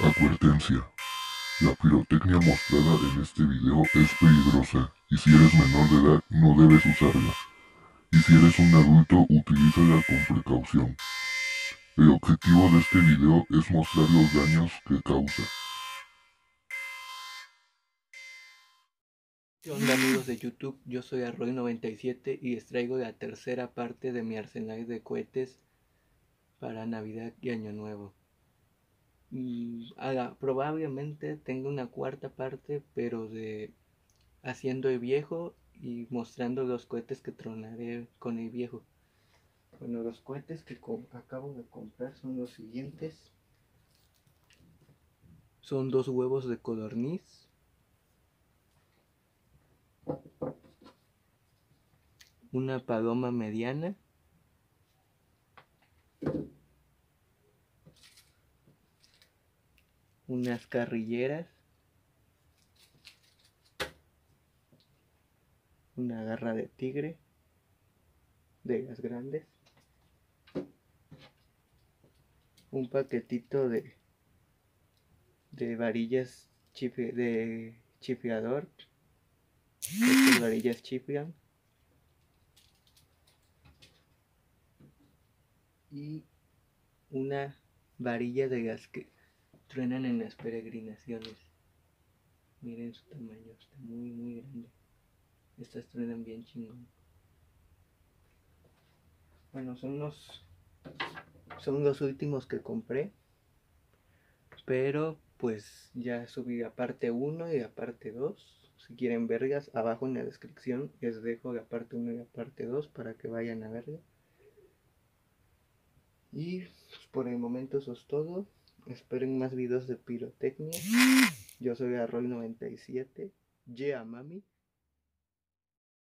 Advertencia. La pirotecnia mostrada en este video es peligrosa y si eres menor de edad no debes usarla. Y si eres un adulto utilízala con precaución. El objetivo de este video es mostrar los daños que causa. ¿Qué onda amigos de YouTube? Yo soy Arroy97 y les traigo la tercera parte de mi arsenal de cohetes para Navidad y Año Nuevo. Y probablemente tenga una cuarta parte, pero de haciendo el viejo y mostrando los cohetes que tronaré con el viejo. Bueno, los cohetes que acabo de comprar son los siguientes. Son dos huevos de codorniz. Una paloma mediana. Unas carrilleras. Una garra de tigre. De las grandes. un paquetito de de varillas de chifeador estas varillas chiflan y una varilla de gas que truenan en las peregrinaciones miren su tamaño está muy muy grande estas truenan bien chingón bueno son los son los últimos que compré. Pero pues ya subí a parte 1 y a parte 2. Si quieren vergas, abajo en la descripción les dejo la parte 1 y la parte 2 para que vayan a verla. Y pues, por el momento eso es todo. Esperen más videos de pirotecnia. Yo soy Arroy97. Yeah, mami.